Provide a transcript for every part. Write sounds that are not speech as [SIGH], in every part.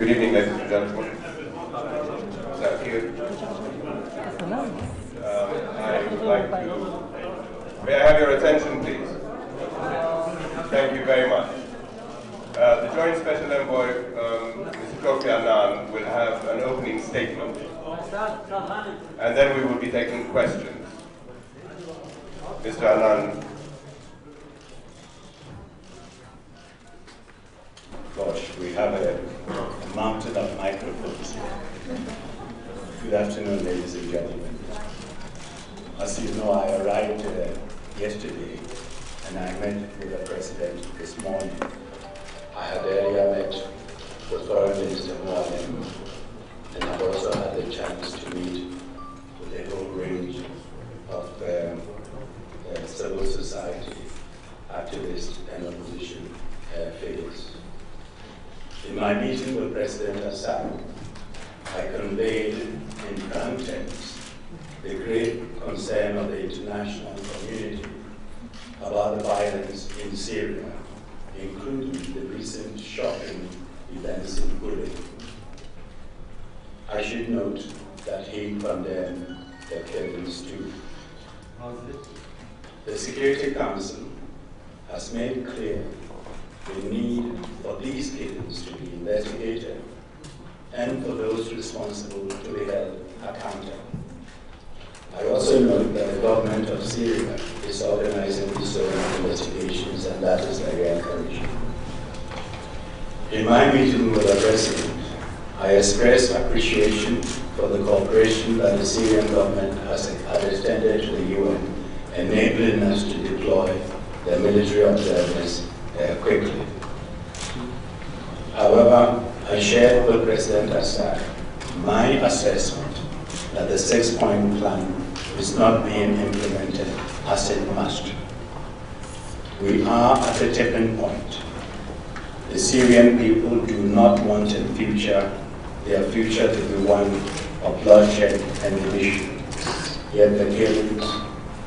Good evening, ladies and gentlemen. Thank you. Um, I would like to. May I have your attention, please? Thank you very much. Uh, the Joint Special Envoy, um, Mr. Kofi Annan, will have an opening statement, and then we will be taking questions. Mr. Annan. Gosh, we have a Good afternoon, ladies and gentlemen. As you know, I arrived uh, yesterday and I met with the president this morning. I had earlier met with Foreign Minister Muallem and I've also had the chance to meet with a whole range of um, uh, civil society activists and opposition uh, figures. In my meeting with President Assad, I conveyed in frank terms the great concern of the international community about the violence in Syria, including the recent shocking events in Gulin. I should note that he condemned the killings too. The Security Council has made clear the need for these killings to be investigated and for those responsible to be held accountable. I also note that the government of Syria is organizing its own investigations, and that is very encouraging. In my meeting with the president, I expressed appreciation for the cooperation that the Syrian government has extended to the UN, enabling us to deploy the military observers uh, quickly. However, I share with President Assad my assessment that the six-point plan is not being implemented as it must. We are at a tipping point. The Syrian people do not want a future, their future to be one of bloodshed and division. Yet the killings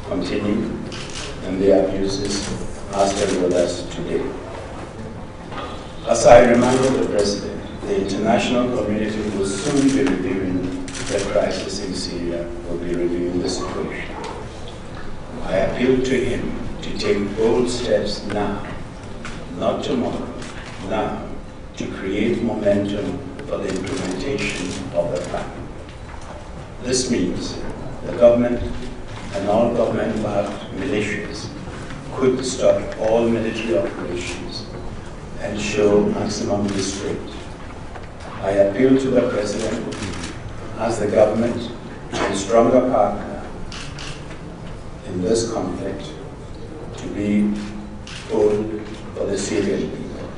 continue and the abuses are still with us today. As I reminded the President, the international community will soon be reviewing the crisis in Syria, will be reviewing the situation. I appeal to him to take bold steps now, not tomorrow, now, to create momentum for the implementation of the plan. This means the government and all government-backed militias could stop all military operations and show maximum restraint. I appeal to the President as the government and stronger partner in this conflict to be bold for the Syrian people.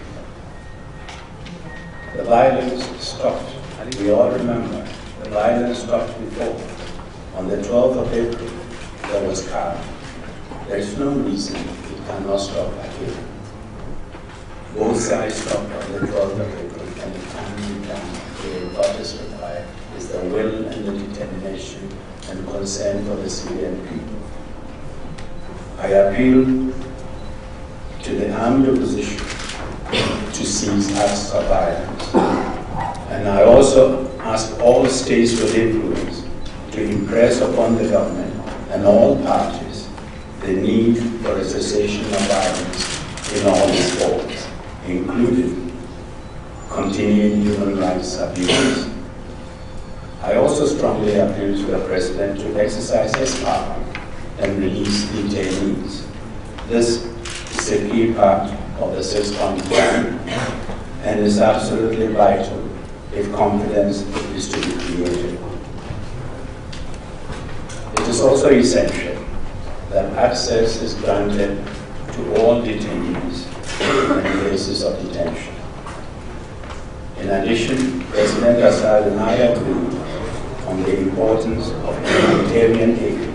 The violence stopped. We all remember the violence stopped before. On the 12th of April, there was calm. There is no reason it cannot stop again. Both sides stopped on the 12th of April, and it can be done. What is required is the will and the determination and concern for the Syrian people. I appeal to the armed opposition to cease acts of violence. And I also ask all states with influence to impress upon the government and all parties the need for a cessation of violence in all its forms, including continuing human rights abuses. I also strongly appeal to the President to exercise his power and release detainees. This is a key part of the six-point plan and is absolutely vital if confidence is to be created. It is also essential that access is granted to all detainees and places of detention. In addition, President Assad and I agree on the importance of humanitarian aid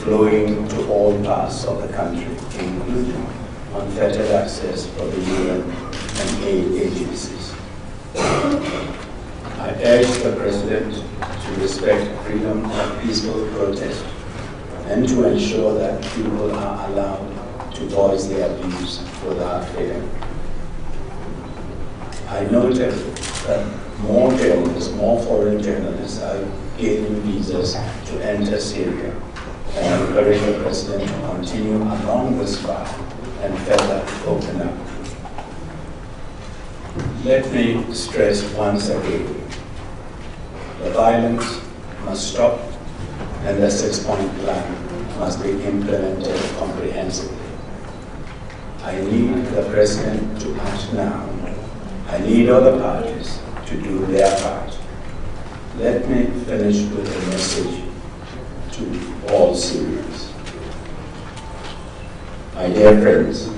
flowing to all parts of the country, including unfettered access for the UN and aid agencies. I urge the President to respect freedom of peaceful protest and to ensure that people are allowed to voice their views without fear. I noted that more journalists, more foreign journalists are getting visas to enter Syria. And I encourage the President to continue along this path and further open up. Let me stress once again, the violence must stop and the six-point plan um, must be implemented comprehensively. I need the President to act now. I need other parties to do their part. Let me finish with a message to all Syrians. My dear friends,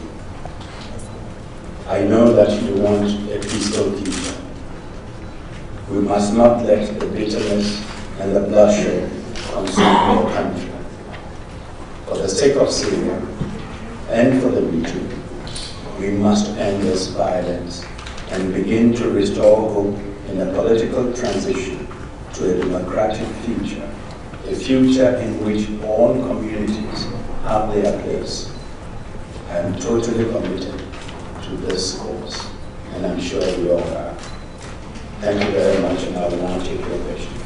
I know that you want a peaceful future. We must not let the bitterness and the bloodshed country. For the sake of Syria and for the region, we must end this violence and begin to restore hope in a political transition to a democratic future, a future in which all communities have their place. I am totally committed to this cause, and I'm sure we all are. Thank you very much, and I will now take your questions.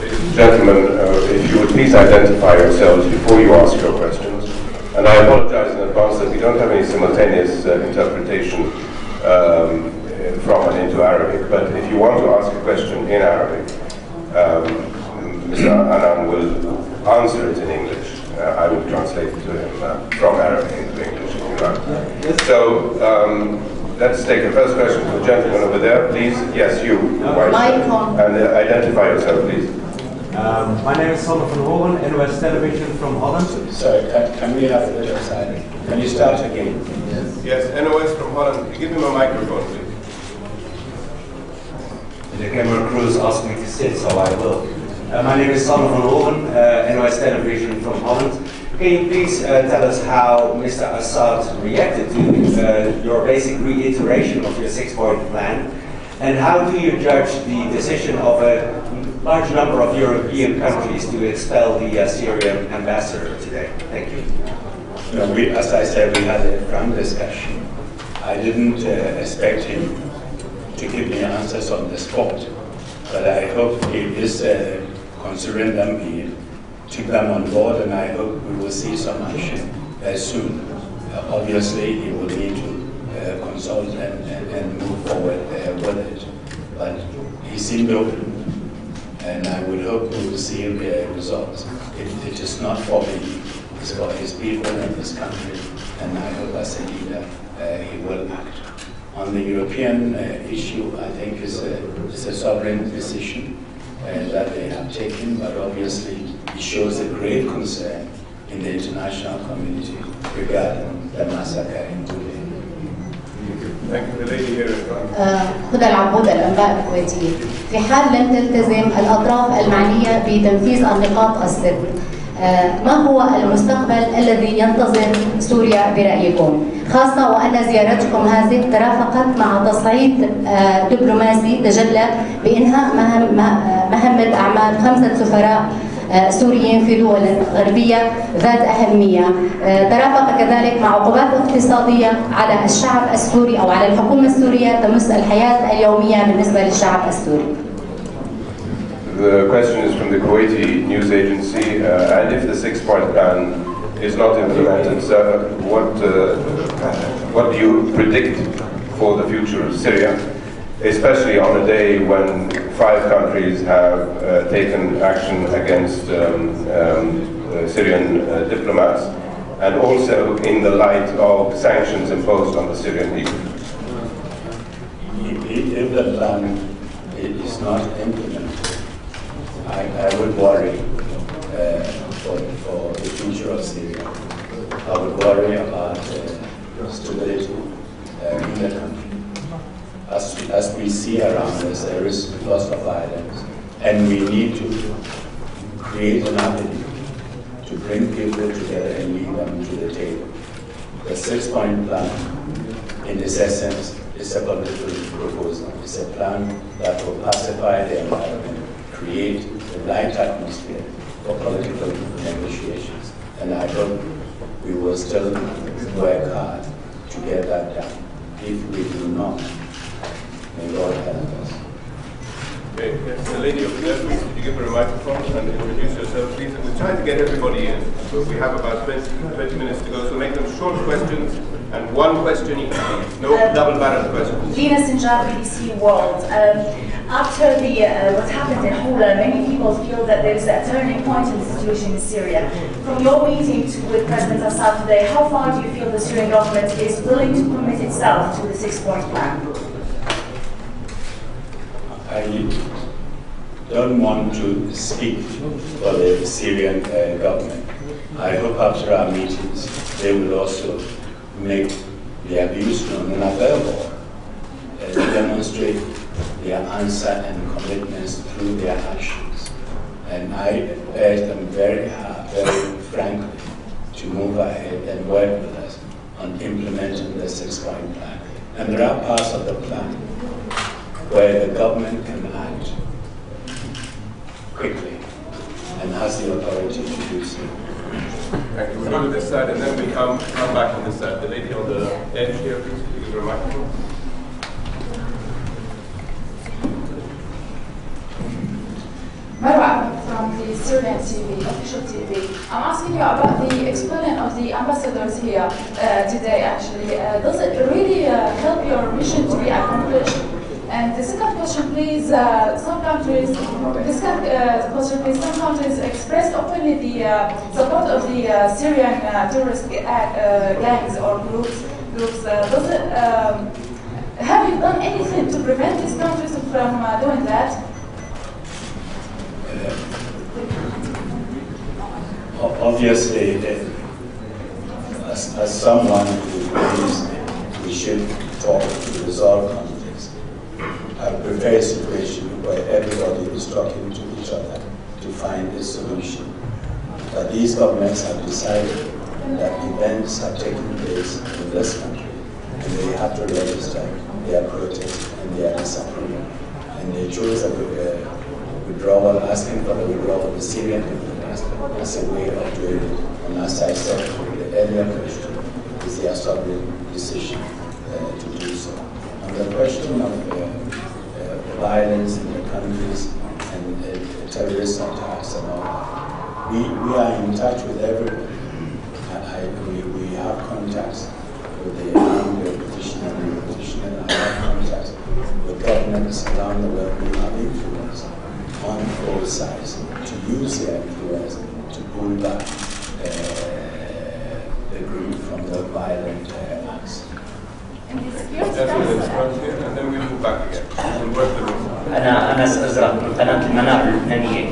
Ladies and gentlemen, uh, if you would please identify yourselves before you ask your questions. And I apologize in advance that we don't have any simultaneous uh, interpretation um, from and into Arabic. But if you want to ask a question in Arabic, um, Mr. Annan will answer it in English. Uh, I will translate it to him uh, from Arabic into English if you like. So um, let's take the first question from the gentleman over there, please. Yes, you. Microphone. And uh, identify yourself, please. Um, my name is Sander van Hoorn, NOS Television from Holland. Sorry, can, can we have a little silence? Can you start again? Yes, yes, NOS from Holland. Give me my microphone, please. The camera crews asked me to sit, so I will. Uh, my name is Sander van Hoorn, uh, NOS Television from Holland. Can you please uh, tell us how Mr. Assad reacted to uh, your basic reiteration of your six-point plan? And how do you judge the decision of a large number of European countries to expel the uh, Syrian ambassador today? Thank you. No, we, as I said, we had a frank discussion. I didn't uh, expect him to give me answers on the spot, but I hope he is uh, considering them, he took them on board, and I hope we will see some action uh, soon. Uh, obviously, he will need to uh, consult and, and, and move forward uh, with it, but he seemed open, and I would hope we will see uh, results. It, it is not for me, it's for his people and his country, and I hope as a leader uh, he will act. On the European uh, issue, I think it's a, it's a sovereign decision uh, that they have taken, but obviously it shows a great concern in the international community regarding the massacre in Gulen. هدى العبود الأنباء الكويتية في حال لم تلتزم الأطراف المعنية بتنفيذ النقاط الست آه، ما هو المستقبل الذي ينتظر سوريا برأيكم؟ خاصة وأن زيارتكم هذه ترافقت مع تصعيد آه، دبلوماسي تجلى بإنهاء مهم مهمة أعمال خمسة سفراء سوريين في دول غربية ذات أهمية آه، ترافق كذلك مع عقوبات اقتصادية على الشعب السوري أو على الحكومة السورية تمس الحياة اليومية بالنسبة للشعب السوري The question is from the Kuwaiti news agency, uh, and if the six-point plan is not implemented, so what uh, what do you predict for the future of Syria, especially on a day when five countries have uh, taken action against um, um, uh, Syrian uh, diplomats, and also in the light of sanctions imposed on the Syrian people? If, the plan is not implemented, I, I would worry uh, for, for the future of Syria. I would worry about uh, stability uh, in the country. As, as we see around us, there is lots of violence, and we need to create an avenue to bring people together and lead them to the table. The six-point plan, in its essence, is a political proposal. It's a plan that will pacify the environment, create the right atmosphere for political negotiations. And I hope we will still work hard to get that done. If we do not, may God help us. Okay, yes, the lady over there, please, could you give her a microphone and introduce yourself, please? We're trying to get everybody in, but we have about 20, 20 minutes to go, so make them short questions and one question each, please. No double barrel questions. Lina Sinjab, BBC World. Um, after the uh, what happened in Hula, many people feel that there is a turning point in the situation in Syria. From your meeting to, with President Assad today, how far do you feel the Syrian government is willing to commit itself to the six-point plan? I don't want to speak for the Syrian uh, government. I hope after our meetings they will also make their views known and available uh, to demonstrate their answer and commitments through their actions. And I urge them very hard, very frankly, to move ahead and work with us on implementing the six-point plan. And there are parts of the plan where the government can act quickly and has the authority to do so. Thank you. We'll go to this side and then we come, come back on this side. The lady on the edge here, please, could give her a microphone? Marwa from the Syrian TV, official TV. I'm asking you about the experience of the ambassadors here uh, today, actually. Uh, does it really uh, help your mission to be accomplished? And the second question, please, uh, some countries, second uh, some countries expressed openly the uh, support of the uh, Syrian uh, terrorist uh, gangs or groups. groups. Does it, um, have you done anything to prevent these countries from doing that? Obviously, uh, as, as someone who believes we should talk to resolve a situation where everybody is talking to each other to find a solution. But these governments have decided that events are taking place in this country and they have to register their protest and their disapproval. And they chose a withdrawal, asking for the withdrawal of the Syrian implements as a way of doing it. And as I said in the earlier question, their sovereign decision uh, to do so. On the question of uh, violence in the countries and uh, terrorist attacks and all that, we, we are in touch with everybody. I, we, we have contacts with the armed opposition and the opposition, and I have contacts with governments around the world who have influence on all sides to use their influence to pull back uh, the group from the violent uh, acts. أنا أنس أزرق من قناة المنار اللبنانية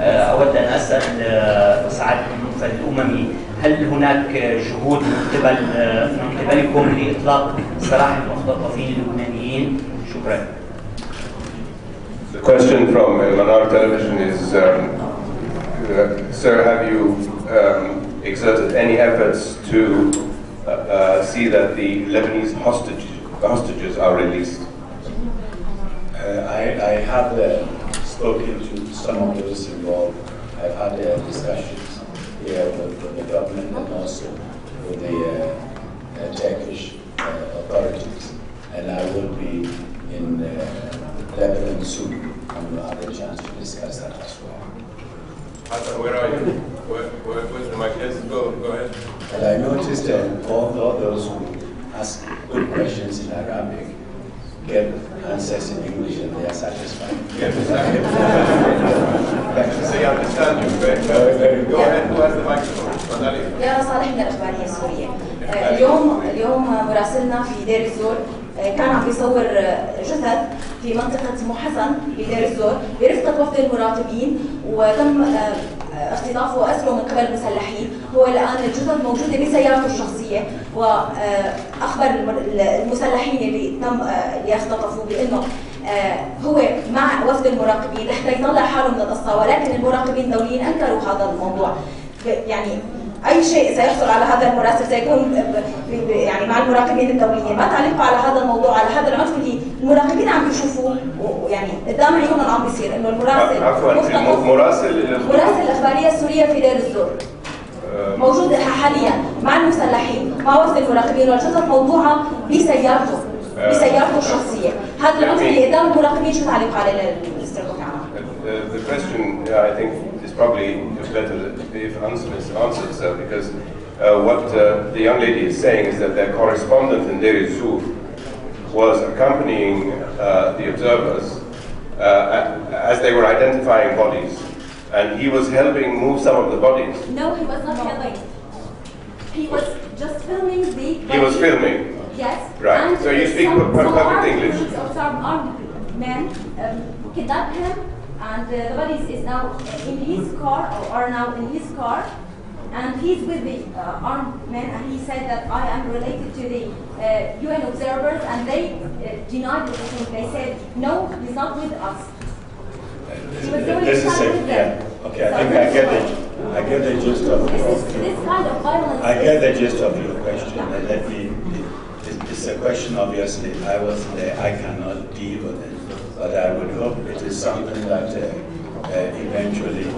آه، أود أن أسأل آه، سعادة المنفذ الأممي هل هناك جهود من قبل آه، من قبلكم لإطلاق سراح المختطفين اللبنانيين؟ شكرا. The question from Manar Television is, um, uh, sir, have you um, exerted any efforts to uh, uh, see that the Lebanese hostage, hostages are released? Uh, I, I have uh, spoken to some of those involved. I've had uh, discussions here with, with the government and also with the uh, uh, Turkish uh, authorities. And I will be in uh, Lebanon soon and we'll have a chance to discuss that as well. Hassan, where are you? Where, where, where's the mic? Yes, go, go ahead. And I noticed that all, those who ask good questions in Arabic get answers in English and they are satisfied. Yes, exactly. Say, I understand you. Very, Very, very Go ahead, who has the microphone? يا صالح من الإخبارية السورية آه، اليوم اليوم مراسلنا في دير الزور آه، كان عم بيصور آه، جثث في منطقة سمو حسن بدير الزور برفقة وفد المراقبين وتم آه، آه، اختطافه وأسره من قبل المسلحين هو الآن الجثث موجودة بسيارته الشخصية وأخبر المسلحين اللي تم آه، اللي اختطفوه بأنه آه، هو مع وفد المراقبين. لحتى يطلع حاله من القصة ولكن المراقبين الدوليين أنكروا هذا الموضوع. يعني أي شيء سيحصل على هذا المراسل سيكون يعني مع المراقبين الدوليين، ما تعليقكم على هذا الموضوع على هذا العنف اللي المراقبين عم بيشوفوه ويعني قدام عيونهم عم بيصير إنه المراسل عفوا. مراسل مراسل الإخبارية السورية في دير الزور. موجود حاليا مع المسلحين مع وفد المراقبين والجثث موضوعه بسيارته بسيارته الشخصية، هذا العنف اللي قدام المراقبين شو تعليق عليه the question, I think, is probably better if Ansmis answers uh, because uh, what uh, the young lady is saying is that their correspondent in Deir Zur was accompanying uh, the observers uh, as they were identifying bodies, and he was helping move some of the bodies. No, he was not filming. He was just filming the. He was filming. Yes. Right. And So you speak some, per- some perfect armed English. Of some armed men um, kidnapped him, and uh, the bodies is now in his car or are now in his car. And he's with the uh, armed men, and he said that I am related to the uh, UN observers, and they uh, denied the thing. They said, no, he's not with us. He was doing This is it, yeah. Okay, I think I get it. I get the gist of This is this kind of violence. I get the gist of your question, and let me, it- it's a question, obviously, I wasn't there, I cannot deal with it. But I would hope it is something that uh, eventually,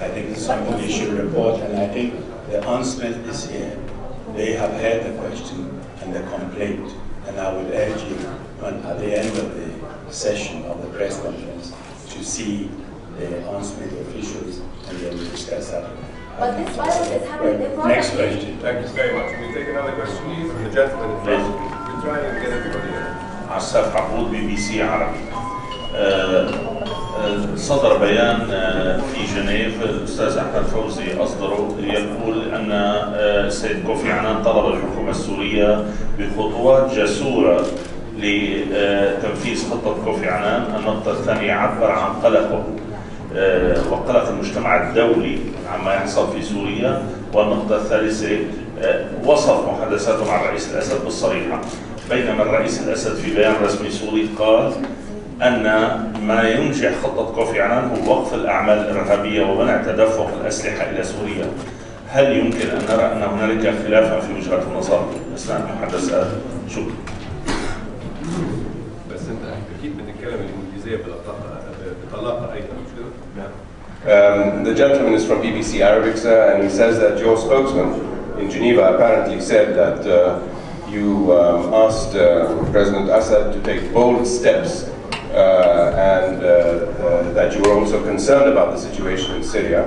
I think somebody should report, and I think the answer is here. They have heard the question and the complaint, and I would urge you at the end of the session of the press conference to see the announcement officials and then we discuss that. But this is happening. Next question. Thank you very much. Can we take another question, please? The gentleman in front. We're trying to get everybody in. Asaf Aboud, BBC Arabic. Uh, صدر بيان آه، في جنيف. الأستاذ أحمد فوزي أصدره يقول أن آه، السيد كوفي عنان طلب الحكومة السورية بخطوات جسورة لتنفيذ خطة كوفي عنان، النقطة الثانية عبر عن قلقه آه، وقلق المجتمع الدولي عما يحصل في سوريا. والنقطة الثالثة آه، وصف محادثاته مع الرئيس الأسد بالصريحة. بينما الرئيس الأسد في بيان رسمي سوري قال أن ما ينجح خطة كوفي عنان هو وقف الأعمال الإرهابية ومنع تدفق الأسلحة إلى سوريا هل يمكن أن نرى أن هنالك خلافا في وجهات النظر أثناء المحادثات؟ شكرا بس أنت أكيد بتتكلم الإنجليزية بطلاقه بطلاقه أيضا مش كده؟ Um, the gentleman is from BBC Arabic, sir, and he says that your spokesman in Geneva apparently said that uh, you um, asked uh, President Assad to take bold steps and uh, uh, that you were also concerned about the situation in Syria.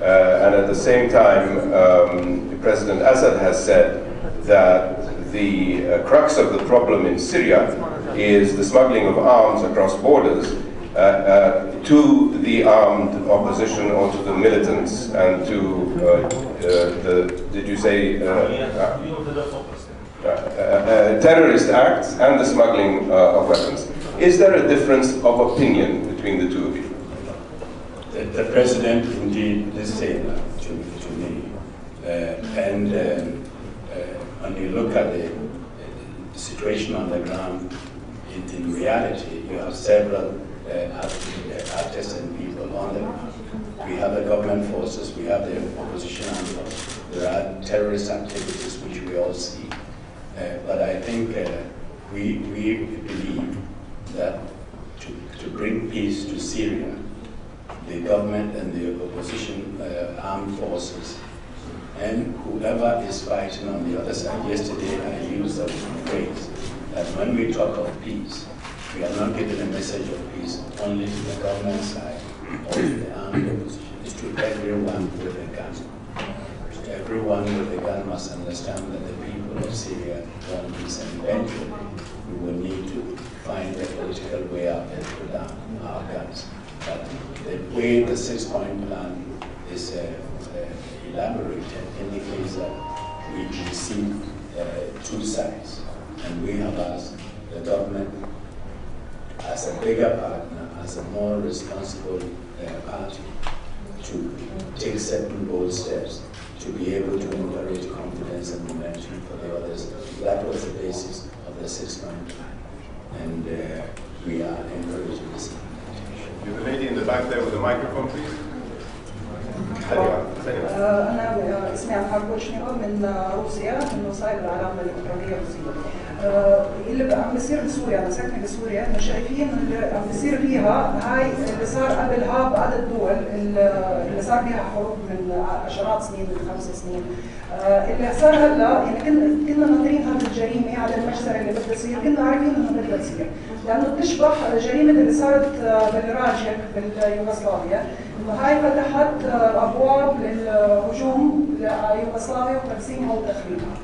Uh, and at the same time, um, President Assad has said that the uh, crux of the problem in Syria is the smuggling of arms across borders uh, uh, to the armed opposition or to the militants and to uh, uh, the, did you say, uh, uh, uh, uh, terrorist acts and the smuggling uh, of weapons. Is there a difference of opinion between the two of you? The, the president indeed that to, to me. Uh, and um, uh, when you look at the, the situation on the ground, in, in reality, you have several uh, act- uh, actors and people on the ground. We have the government forces, we have the opposition. There are terrorist activities which we all see. Uh, but I think uh, we, we believe that to, to bring peace to Syria, the government and the opposition uh, armed forces, and whoever is fighting on the other side. Yesterday, I used the phrase that when we talk of peace, we are not giving a message of peace only to the government side or to the armed opposition. It's to everyone with a gun. Everyone with a gun must understand that the people of Syria want peace, and eventually we will need to find a political way out and put down our guns. But the way the six-point plan is uh, uh, elaborated indicates that we see uh, two sides, and we have asked the government as a bigger partner, as a more responsible uh, party, to take certain bold steps to be able to encourage confidence and momentum for the others. That was the basis of the six-point plan, and uh, we are encouraging this. The lady in the back there with the microphone, please. You are. آه، أنا اسمي عمار بوشنيكوف من روسيا من وسائل الإعلام الإلكترونية الروسية. آه، اللي عم بيصير بسوريا أنا ساكنة بسوريا إحنا شايفين اللي عم بيصير فيها هاي اللي صار قبلها بعدد دول اللي صار فيها حروب من عشرات سنين من خمس سنين. آه، اللي صار هلأ يعني كنا كنا ناطرين هذه الجريمة على المجزرة اللي بدها تصير كنا عارفين انها بدها تصير لأنه بتشبه جريمة اللي صارت بالراجك باليوغوسلافيا هاي فتحت أبواب للهجوم ليوغوسلافيا وتقسيمها وتخريبها.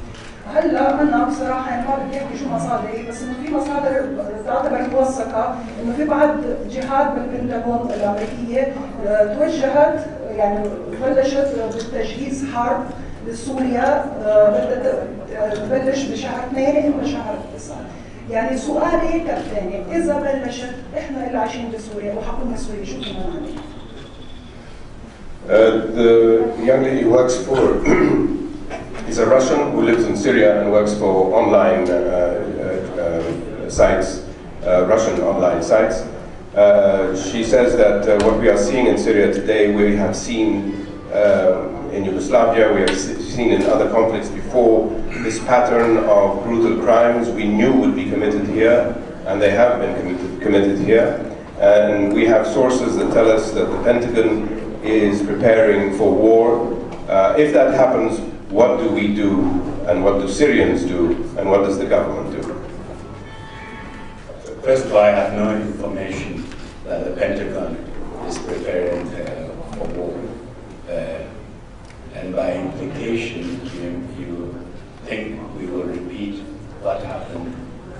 هلأ أنا بصراحة يعني ما بدي أحكي شو مصادري بس إنه في مصادر تعتبر موثقة إنه في بعض جهات بالبنتاغون الأمريكية توجهت يعني بلشت بالتجهيز حرب لسوريا بدها تبلش بشهر اثنين اما شهر تسعة. يعني سؤالي كالتالي إذا بلشت إحنا اللي عايشين بسوريا وحكومة سوريا شو بدنا نعمل؟ Uh, the young lady works for, [CLEARS THROAT] is a Russian who lives in Syria and works for online uh, uh, sites, Russian online sites. She says that what we are seeing in Syria today, we have seen in Yugoslavia, we have seen in other conflicts before, this pattern of brutal crimes we knew would be committed here, and they have been committed, committed here. And we have sources that tell us that the Pentagon is preparing for war. Uh, if that happens, what do we do? And what do Syrians do? And what does the government do? First of all, I have no information that the Pentagon is preparing uh, for war. Uh, and by implication, you, you think we will repeat what happened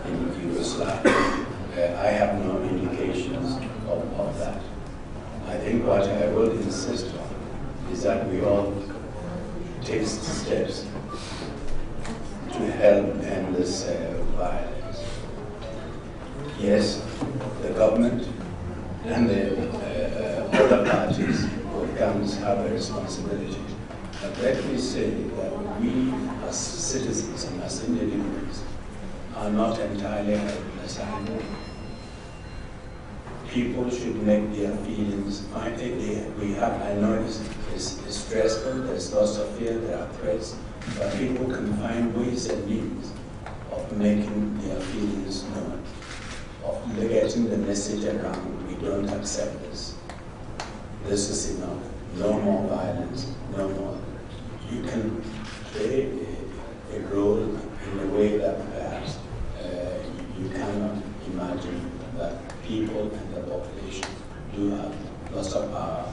in Yugoslavia. Uh, I have no indications of, of that. I think what I will insist on is that we all take steps to help end this uh, violence. Yes, the government and the uh, other parties with guns have a responsibility. But let me say that we as citizens and as individuals are not entirely helpless people should make their feelings, i think we have, I know it's, it's, it's, stressful, there's lots of fear, there are threats, but people can find ways and means of making their feelings known, of getting the message around, we don't accept this. This is enough. No more violence, no more. You can play a, a role in a way that perhaps uh, you cannot imagine that people and the population do have lots of power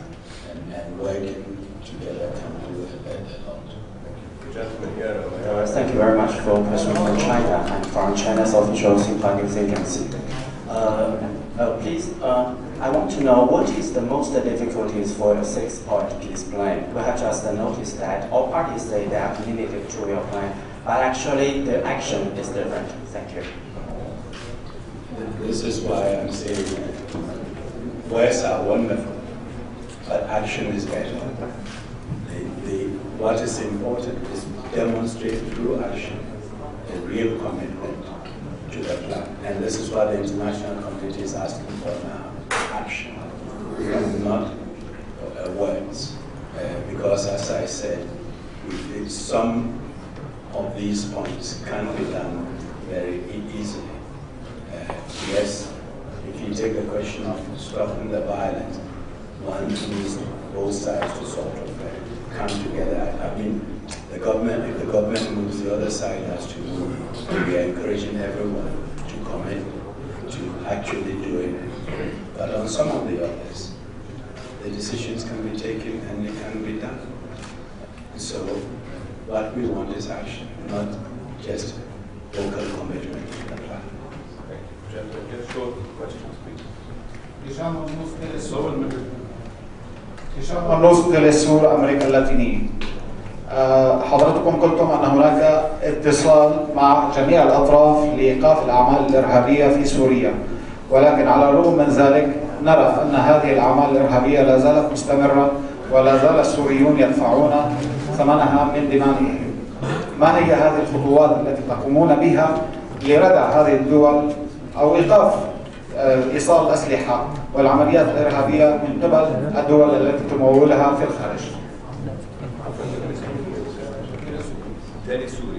and, and working together can do a, lot. Thank you very much for question from China and from China's official Xinhua News Agency. Uh, uh, please, uh, I want to know what is the most difficulties for your six-point peace plan? We have just noticed that all parties say they are committed to your plan, but actually the action is different. Thank you. This is why I'm saying words are wonderful, but action is better. The, the, what is important is demonstrate through action a real commitment to the plan. And this is what the international community is asking for now, action, not uh, words. Uh, because as I said, some of these points can be done very easily yes, if you take the question of stopping the violence, one needs both sides to sort of come together. I mean, the government, if the government moves, the other side has to move. We are encouraging everyone to commit to actually doing it. But on some of the others, the decisions can be taken and they can be done. So what we want is action, not just vocal commitment النص للسور أمريكا اللاتينية حضرتكم قلتم أن هناك اتصال مع جميع الأطراف لإيقاف الأعمال الإرهابية في سوريا ولكن على الرغم من ذلك نرى أن هذه الأعمال الإرهابية لا زالت مستمرة ولا زال السوريون يدفعون ثمنها من دمائهم ما هي هذه الخطوات التي تقومون بها لردع هذه الدول أو إيقاف إيصال الأسلحة والعمليات الإرهابية من قبل الدول التي تمولها في الخارج. Telesur.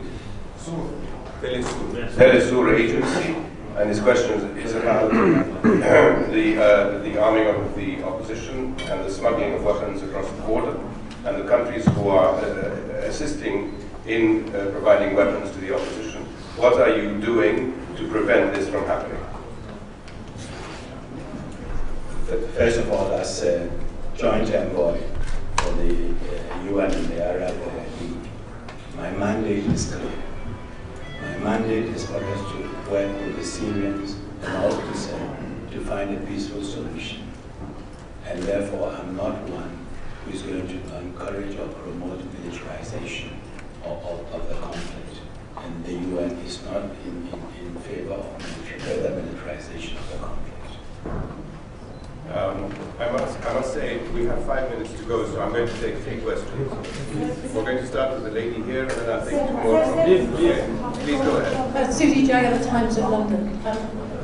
Telesur. Telesur agency, and his question is about the uh, the arming of the opposition and the smuggling of weapons across the border, and the countries who are uh, assisting in uh, providing weapons to the opposition. What are you doing to prevent this from happening? First of all, as a uh, joint envoy for the uh, UN and the Arab uh, League, my mandate is clear. My mandate is for us to work with the Syrians and all concerned to find a peaceful solution. And therefore, I'm not one who is going to encourage or promote militarization of, of, of the conflict. And the UN is not in, in, in favor of further militarization of the conflict. Um, I, must, I must say, we have five minutes to go, so I'm going to take three questions. We're going to start with the lady here, and then I'll take two more from you. Okay. Please go ahead. Uh, Susie Jay of the Times of London. Um,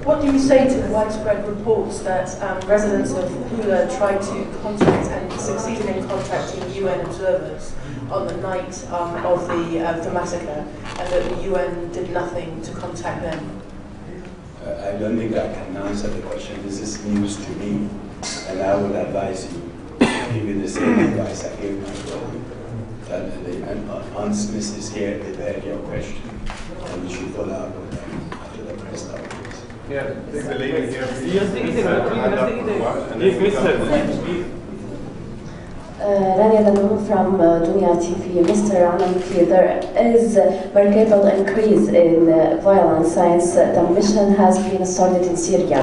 what do you say to the widespread reports that um, residents of Hula tried to contact and succeeded in contacting UN observers on the night um, of the, uh, the massacre, and that the UN did nothing to contact them? Uh, I don't think I can answer the question. This is news to me, and I would advise you, give you the same advice I gave my brother. That the UNSMIS is here, they've heard your question, and we should follow up with them after the press conference. Yeah, take the lady here. please. Uh, Rania Danu from uh, Dunia TV. Mr. Anamki, there is a remarkable increase in uh, violence since the mission has been started in Syria.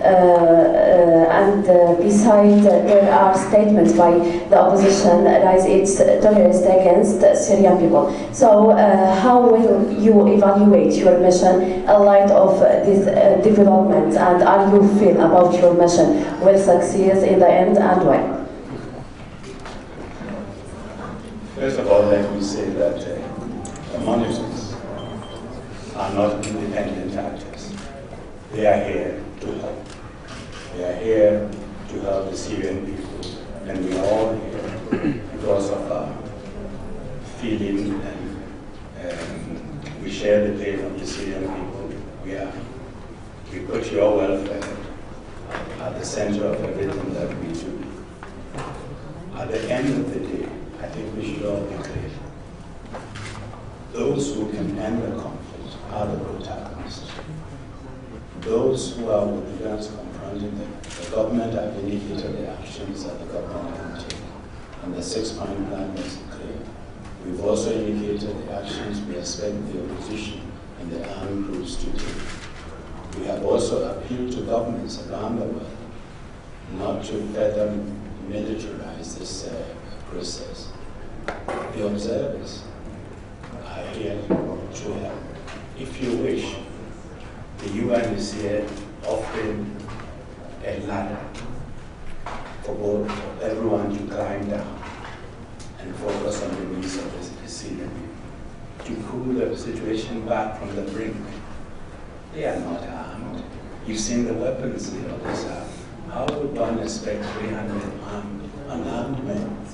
Uh, uh, and besides, there are statements by the opposition rise its terrorist against Syrian people. So, how will you evaluate your mission in light of this development, and how you feel about your mission will succeed in the end, and why? First of all, let me say that uh, the monitors are not independent actors. They are here to help. They are here to help the Syrian people, and we are all here because of our feeling and um, we share the pain of the Syrian people. We are. We put your welfare at the center of everything that we do. At the end of the clear. Those who can end the conflict are the protagonists. Those who are with the guns confronting the, the government have indicated the actions that the government can take. And the six-point plan was clear. We've also indicated the actions we expect the opposition and the armed groups to take. We have also appealed to governments around the world not to further militarize this uh, process. The observers are here to help. If you wish, the UN is here offering a ladder for both for everyone to climb down and focus on the needs of the Syrian to pull the situation back from the brink. They are not armed. You've seen the weapons the others have. How would one expect 300 armed, unarmed men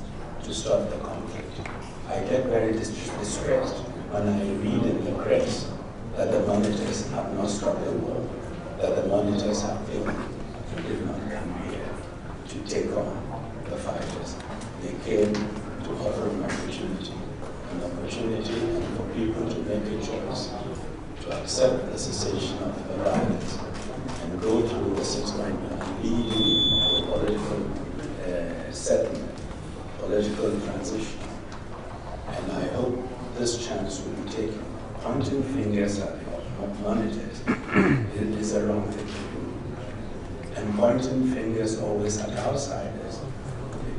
to stop the conflict. I get very distressed when I read in the press that the monitors have not stopped the war, that the monitors have failed. They did not come here to take on the fighters. They came to offer an opportunity, an opportunity for people to make a choice, to accept the cessation of the violence and go through the six-point plan leading political uh, settlement political transition. And I hope this chance will be taken. Pointing fingers at monitors, [CLEARS THROAT] it is a wrong thing to do. And pointing fingers always at outsiders.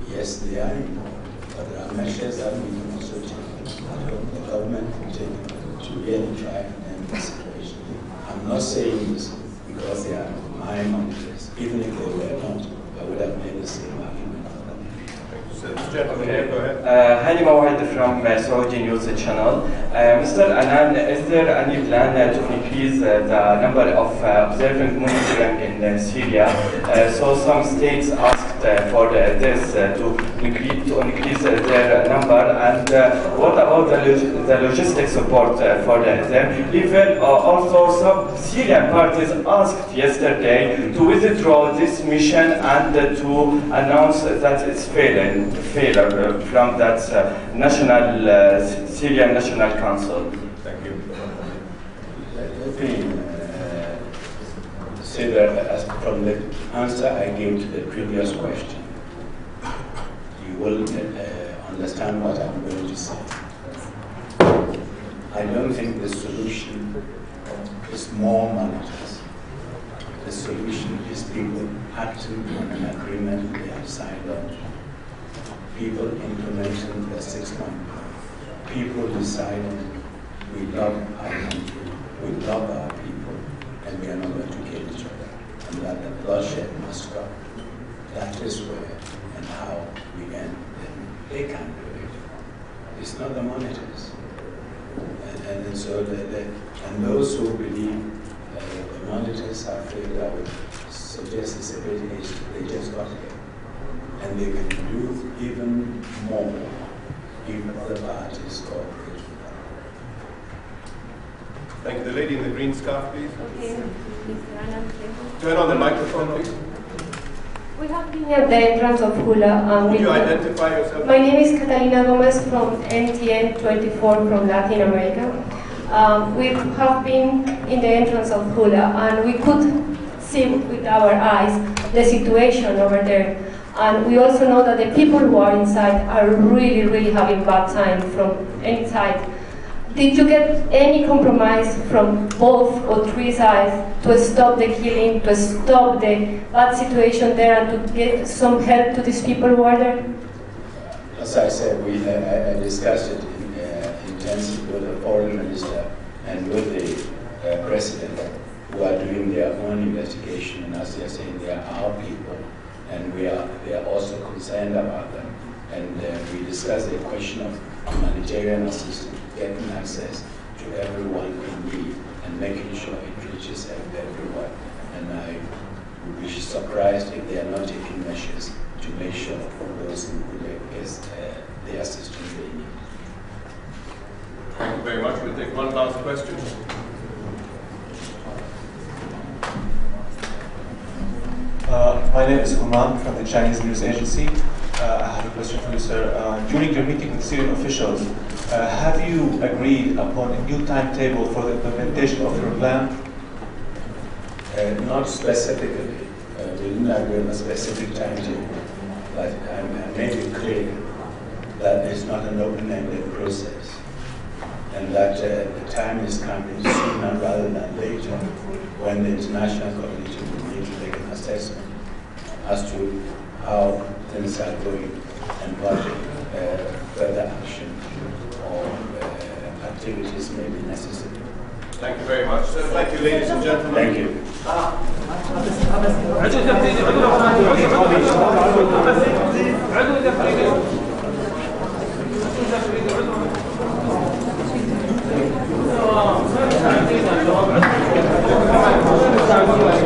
Yes, they are important, but there are measures that we can also take. I hope the government will take to really try and end the situation. I'm not saying this because they are my monitors. Even if they were not, I would have made the same argument. Gentleman here. Uh, Hani Mawad from uh, Saudi News Channel. Uh, Mr. Annan, is there any plan uh, to increase uh, the number of uh, observing monitoring in uh, Syria? So some states asked for this to increase, to increase their number. And uh, what about the, log- the logistic support uh, for them? Even uh, also some Syrian parties asked yesterday to withdraw this mission and to announce that it's failing, failure from that national Syrian National Council. Thank you. Let me uh, say that as from the answer I gave to the previous question, you will uh, understand what I'm going to say. I don't think the solution is more monitors. The solution is people acting on an agreement they have signed on. People implementing the six-month plan. People deciding we love our country, we love our people, and we are not going to kill each other. And that the bloodshed must stop. That is where and how we end. They can't do it. It's not the monitors. And, and, and so the, the, and those who believe uh, the monitors have failed, I would suggest it's a bit hasty. They just got here. And they can do even more if other parties cooperate with them. Thank you. The lady in the green scarf, please. Okay, Mr. Annan, thank you. Turn on the microphone, please. We have been at the entrance of Hula. Um, Would you identify yourself? My name is Catalina Gomez from NTN 24 from Latin America. Um, we have been in the entrance of Hula and we could see with our eyes the situation over there. And we also know that the people who are inside are really, really having bad time from any side. Did you get any compromise from both or three sides to stop the killing, to stop the bad situation there, and to get some help to these people who are there? As I said, we, I, I- discussed it in, uh, intensively with the foreign minister and with the uh, president, who are doing their own investigation, and as they are saying, they are our people, and we are, we are also concerned about them. And uh, we discussed the question of humanitarian assistance, getting access to everyone in need, and making sure it reaches everyone. And I would be surprised if they are not taking measures to make sure for those who get uh, the assistance they need. Thank you very much. We'll take one last question. Uh, my name is Human from the Chinese News Agency. Uh, I have a question for you, sir. Uh, during your meeting with Syrian officials, uh, have you agreed upon a new timetable for the implementation of your plan? Not specifically, we didn't agree on a specific timetable, but I, I made it clear that it's not an open-ended process, and that uh, the time is coming sooner rather than later when the international community will need to make an assessment as to how things are going and what uh, further action or uh, activities may be necessary. Thank you very much. sir. Thank you, ladies and gentlemen. Thank you. عدو